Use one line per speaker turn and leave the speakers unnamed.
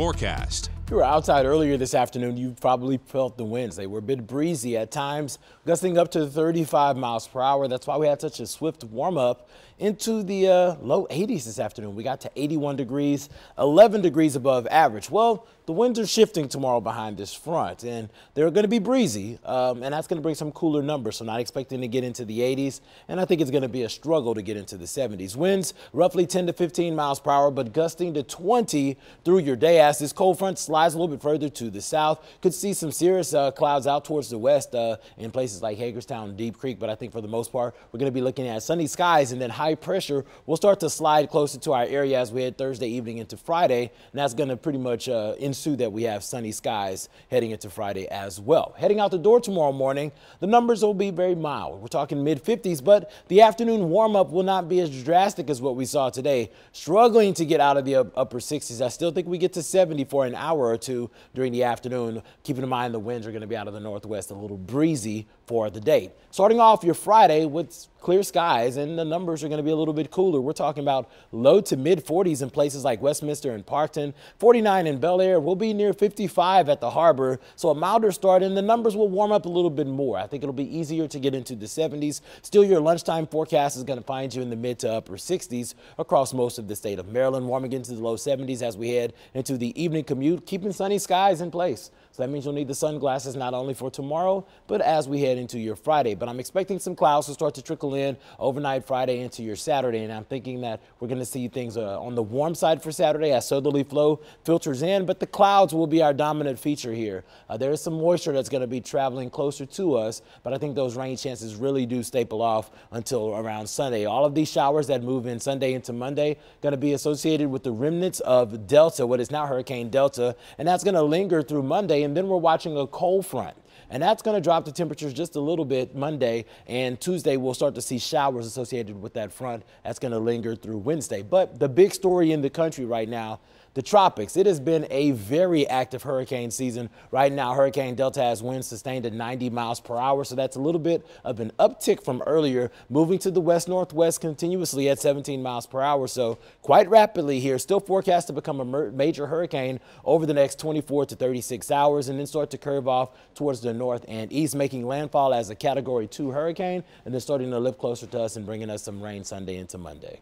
forecast.
You were outside earlier this afternoon, you probably felt the winds. They were a bit breezy at times, gusting up to 35 miles per hour. That's why we had such a swift warm up into the uh, low 80s this afternoon. We got to 81 degrees, 11 degrees above average. Well, the winds are shifting tomorrow behind this front, and they're going to be breezy, um, and that's going to bring some cooler numbers. So, not expecting to get into the 80s, and I think it's going to be a struggle to get into the 70s. Winds roughly 10 to 15 miles per hour, but gusting to 20 through your day as this cold front slides a little bit further to the south. Could see some serious uh, clouds out towards the west uh, in places like Hagerstown, Deep Creek, but I think for the most part, we're going to be looking at sunny skies, and then high pressure will start to slide closer to our area as we head Thursday evening into Friday, and that's going to pretty much uh, that we have sunny skies heading into Friday as well. Heading out the door tomorrow morning, the numbers will be very mild. We're talking mid 50s, but the afternoon warm up will not be as drastic as what we saw today. Struggling to get out of the upper 60s. I still think we get to 70 for an hour or two during the afternoon. Keeping in mind the winds are going to be out of the northwest, a little breezy for the day. Starting off your Friday with clear skies and the numbers are going to be a little bit cooler. We're talking about low to mid 40s in places like Westminster and Parkton. 49 in Bel Air. We'll be near 55 at the harbor. So a milder start and the numbers will warm up a little bit more. I think it'll be easier to get into the 70s. Still, your lunchtime forecast is going to find you in the mid to upper 60s across most of the state of Maryland, warming into the low 70s as we head into the evening commute, keeping sunny skies in place. So that means you'll need the sunglasses not only for tomorrow, but as we head into your Friday. But I'm expecting some clouds to start to trickle in overnight Friday into your Saturday. And I'm thinking that we're going to see things uh, on the warm side for Saturday as southerly flow filters in, but the clouds will be our dominant feature here. Uh, there is some moisture that's going to be traveling closer to us, but I think those rain chances really do staple off until around Sunday. All of these showers that move in Sunday into Monday going to be associated with the remnants of Delta, what is now Hurricane Delta, and that's going to linger through Monday. And then we're watching a cold front. And that's going to drop the temperatures just a little bit Monday. And Tuesday, we'll start to see showers associated with that front. That's going to linger through Wednesday. But the big story in the country right now the tropics. It has been a very active hurricane season. Right now, Hurricane Delta has winds sustained at 90 miles per hour, so that's a little bit of an uptick from earlier, moving to the west northwest continuously at 17 miles per hour. So quite rapidly here, still forecast to become a major hurricane over the next 24 to 36 hours and then start to curve off towards the north and east, making landfall as a category two hurricane and then starting to lift closer to us and bringing us some rain Sunday into Monday.